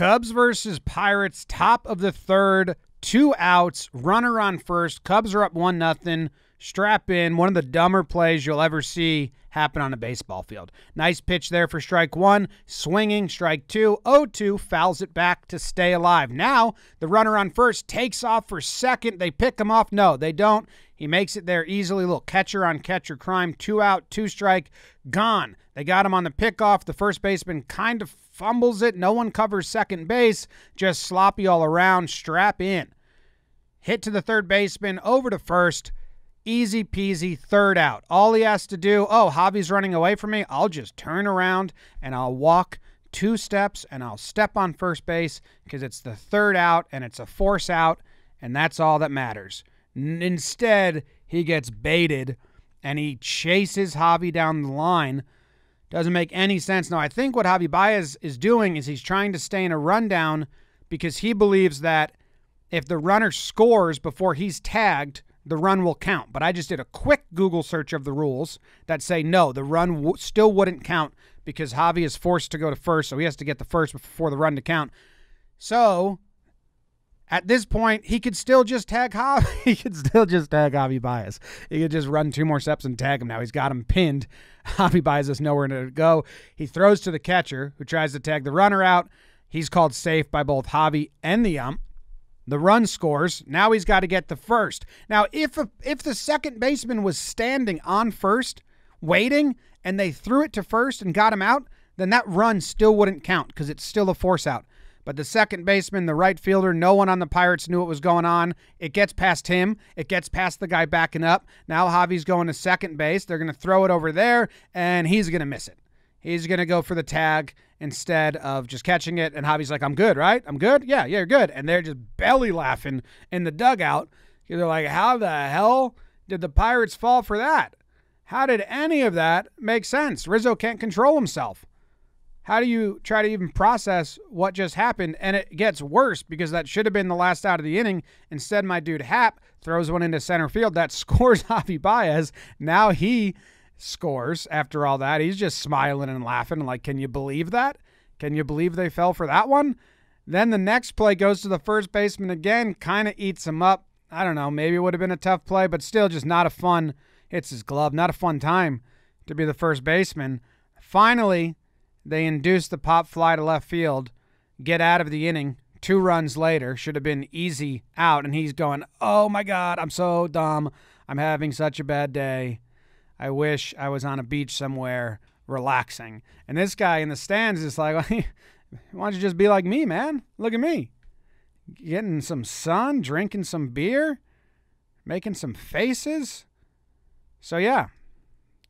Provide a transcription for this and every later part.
Cubs versus Pirates, top of the third, two outs, runner on first. Cubs are up one nothing. Strap in, one of the dumber plays you'll ever see happen on a baseball field. Nice pitch there for strike one, swinging, strike two, 0 2, fouls it back to stay alive. Now, the runner on first takes off for second. They pick him off. No, they don't. He makes it there easily. Little catcher on catcher crime. Two out, two strike, gone. They got him on the pickoff. The first baseman kind of fumbles it. No one covers second base. Just sloppy all around. Strap in. Hit to the third baseman, over to first. Easy peasy, third out. All he has to do, oh, Javi's running away from me. I'll just turn around and I'll walk two steps and I'll step on first base because it's the third out and it's a force out, and that's all that matters. N- instead, he gets baited and he chases Javi down the line. Doesn't make any sense. Now, I think what Javi Baez is doing is he's trying to stay in a rundown because he believes that if the runner scores before he's tagged, the run will count. But I just did a quick Google search of the rules that say no, the run w- still wouldn't count because Javi is forced to go to first, so he has to get the first before the run to count. So at this point, he could still just tag Javi. he could still just tag Javi Baez. He could just run two more steps and tag him. Now he's got him pinned. Javi Baez is nowhere to go. He throws to the catcher, who tries to tag the runner out. He's called safe by both Javi and the ump. The run scores. Now he's got to get the first. Now, if a, if the second baseman was standing on first, waiting, and they threw it to first and got him out, then that run still wouldn't count because it's still a force out. But the second baseman, the right fielder, no one on the Pirates knew what was going on. It gets past him. It gets past the guy backing up. Now Javi's going to second base. They're going to throw it over there, and he's going to miss it. He's going to go for the tag instead of just catching it. And Javi's like, I'm good, right? I'm good? Yeah, yeah, you're good. And they're just belly laughing in the dugout. They're like, how the hell did the Pirates fall for that? How did any of that make sense? Rizzo can't control himself. How do you try to even process what just happened? And it gets worse because that should have been the last out of the inning. Instead, my dude Happ throws one into center field that scores Javi Baez. Now he scores after all that. He's just smiling and laughing, like, can you believe that? Can you believe they fell for that one? Then the next play goes to the first baseman again, kind of eats him up. I don't know, maybe it would have been a tough play, but still just not a fun, hits his glove, not a fun time to be the first baseman. Finally, they induce the pop fly to left field, get out of the inning. Two runs later, should have been easy out, and he's going, Oh my God, I'm so dumb. I'm having such a bad day. I wish I was on a beach somewhere relaxing. And this guy in the stands is like, why don't you just be like me, man? Look at me. Getting some sun, drinking some beer, making some faces. So, yeah,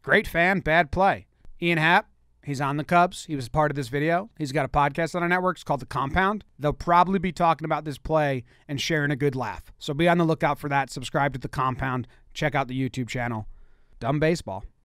great fan, bad play. Ian Happ, he's on the Cubs. He was part of this video. He's got a podcast on our network. It's called The Compound. They'll probably be talking about this play and sharing a good laugh. So be on the lookout for that. Subscribe to The Compound. Check out the YouTube channel. Dumb baseball.